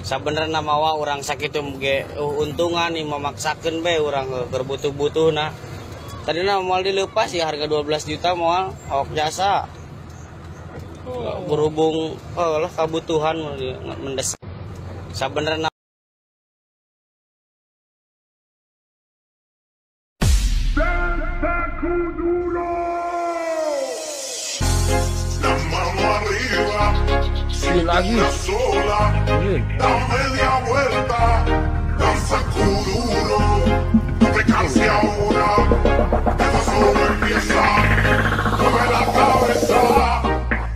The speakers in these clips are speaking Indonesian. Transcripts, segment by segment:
sebenarnya mawa orang sakit ge untungan nih memaksakan be orang berbutuh-butuh nah tadi nah mau dilepas ya harga 12 juta mau awak jasa. Berhubung oh lah kebutuhan mendesak sebenarnya Ini. da media vuelta, danza kuduro, no te canses ahora, esto solo empieza, mueve la cabeza,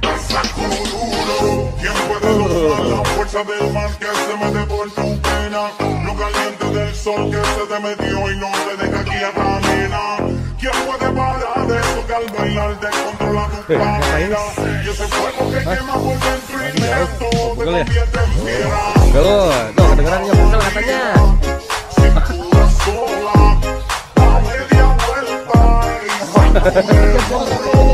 danza kuduro, ¿quién puede domar la fuerza del mar que se mete por tu pena? Lo caliente del sol que se te metió y no te deja aquí a al bailar te controla tu cadera? Y ese fuego que quema por dentro y lento te convierte en fiera. Tuh, tuh kedengeran nggak pegel katanya. Sola, vuelta y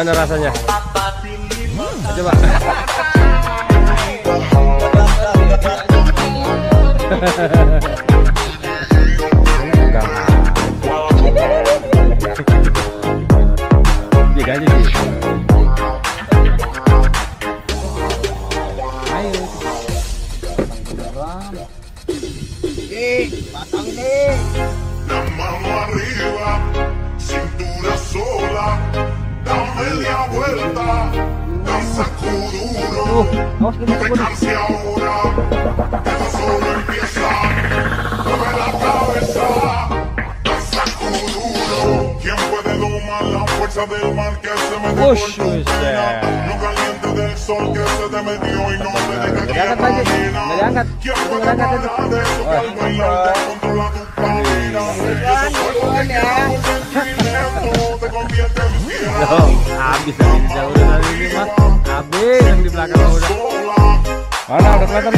Gimana rasanya? Coba. Enggak. Dong, habis tadi jauh dari ini mah. Habis yang di belakang udah. Mana udah kelihatan?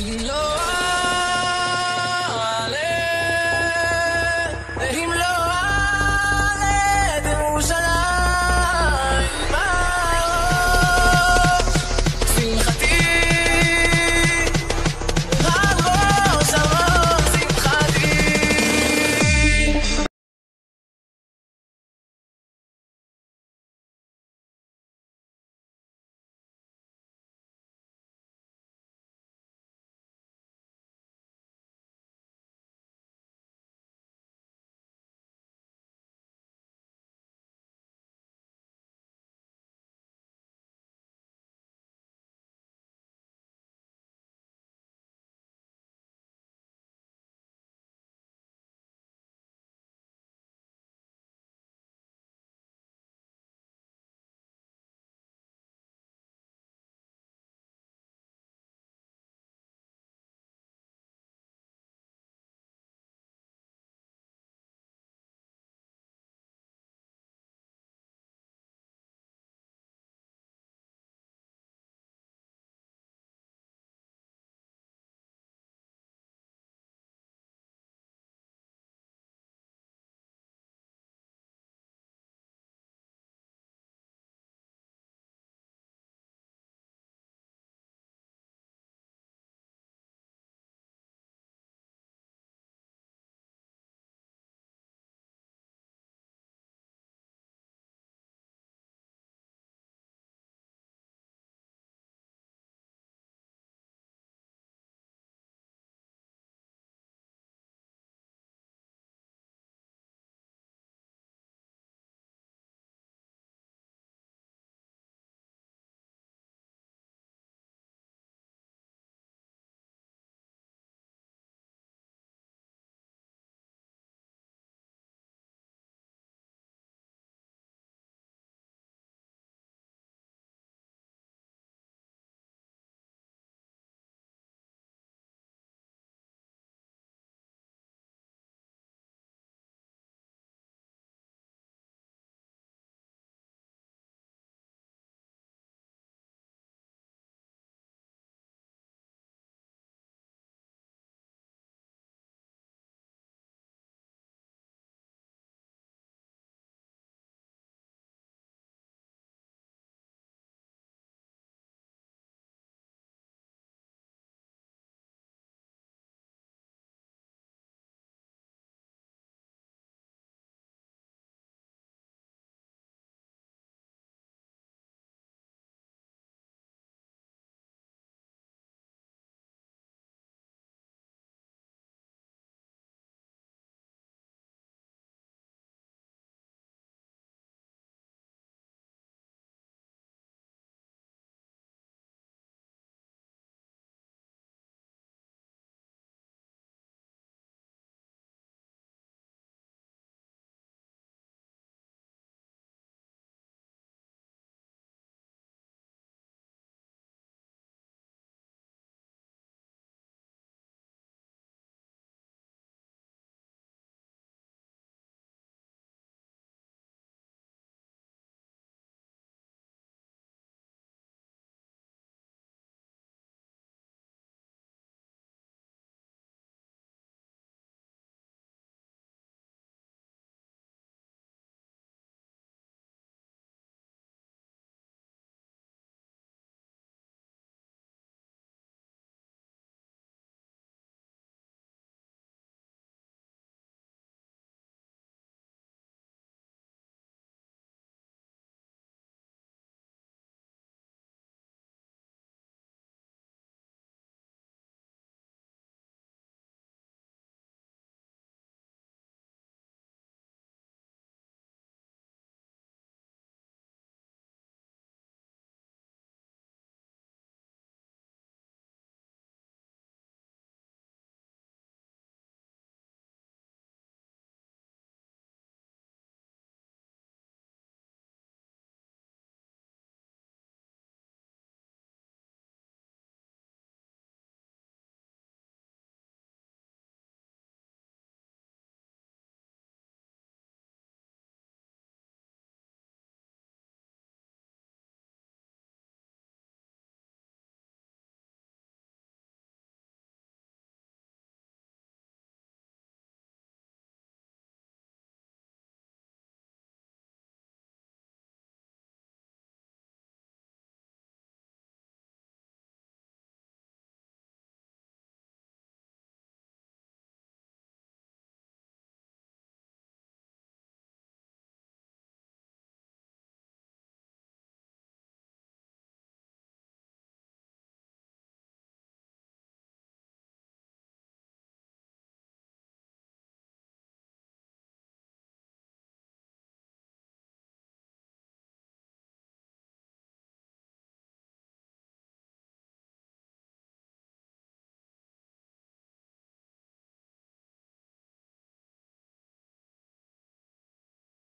You know